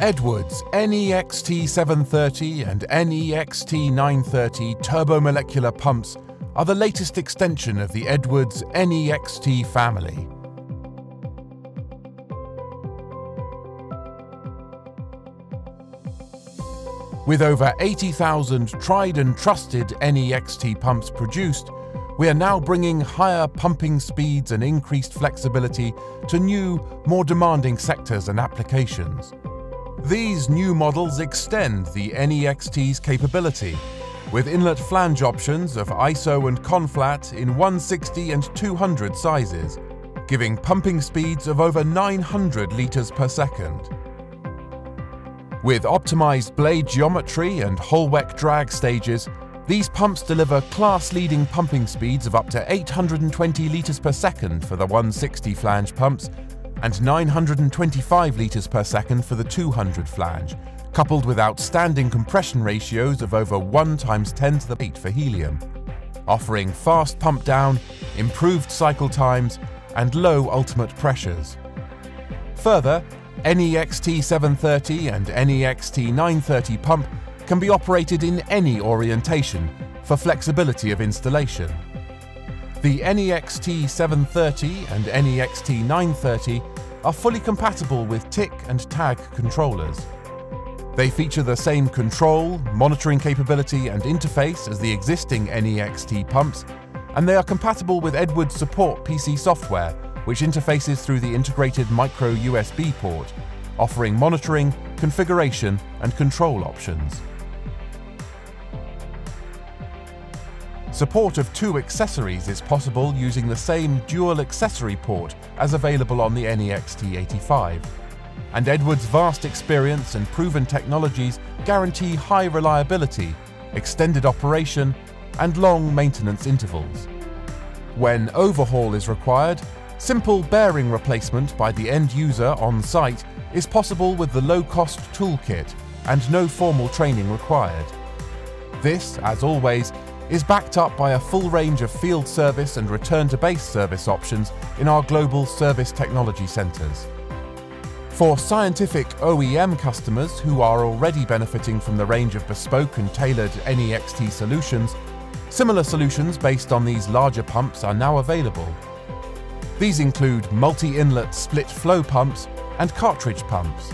Edwards NEXT 730 and NEXT 930 turbomolecular pumps are the latest extension of the Edwards NEXT family. With over 80,000 tried and trusted NEXT pumps produced, we are now bringing higher pumping speeds and increased flexibility to new, more demanding sectors and applications. These new models extend the NEXT's capability, with inlet flange options of ISO and conflat in 160 and 200 sizes, giving pumping speeds of over 900 litres per second. With optimized blade geometry and Holweck drag stages, these pumps deliver class-leading pumping speeds of up to 820 litres per second for the 160 flange pumps and 925 litres per second for the 200 flange, coupled with outstanding compression ratios of over 1 times 10 to the 8 for helium, offering fast pump down, improved cycle times, and low ultimate pressures. Further, NEXT 730 and NEXT 930 pump can be operated in any orientation for flexibility of installation. The NEXT 730 and NEXT 930 are fully compatible with TIC and TAG controllers. They feature the same control, monitoring capability and interface as the existing NEXT pumps, and they are compatible with Edwards Support PC software which interfaces through the integrated micro USB port, offering monitoring, configuration and control options. Support of two accessories is possible using the same dual accessory port as available on the NEXT85. And Edwards' vast experience and proven technologies guarantee high reliability, extended operation, and long maintenance intervals. When overhaul is required, Simple bearing replacement by the end user on site is possible with the low-cost toolkit and no formal training required. This, as always, is backed up by a full range of field service and return to base service options in our global service technology centres. For scientific OEM customers who are already benefiting from the range of bespoke and tailored NEXT solutions, similar solutions based on these larger pumps are now available. These include multi-inlet split flow pumps and cartridge pumps.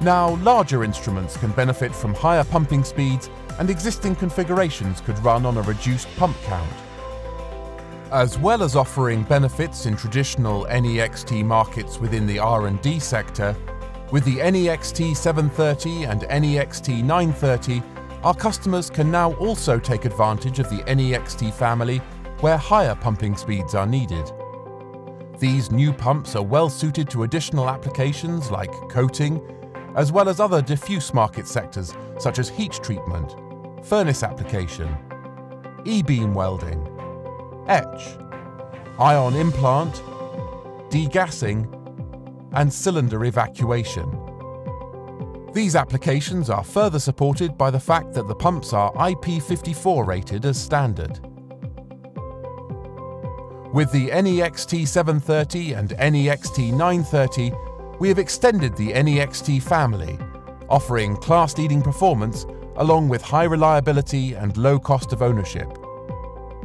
Now, larger instruments can benefit from higher pumping speeds and existing configurations could run on a reduced pump count. As well as offering benefits in traditional NEXT markets within the R&D sector, with the NEXT 730 and NEXT 930, our customers can now also take advantage of the NEXT family where higher pumping speeds are needed. These new pumps are well suited to additional applications like coating, as well as other diffuse market sectors such as heat treatment, furnace application, e-beam welding, etch, ion implant, degassing, and cylinder evacuation. These applications are further supported by the fact that the pumps are IP54 rated as standard. With the NEXT 730 and NEXT 930, we have extended the NEXT family, offering class-leading performance along with high reliability and low cost of ownership,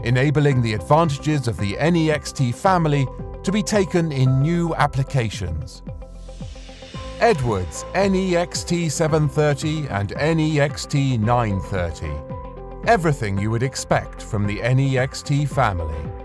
enabling the advantages of the NEXT family to be taken in new applications. Edwards NEXT 730 and NEXT 930. Everything you would expect from the NEXT family.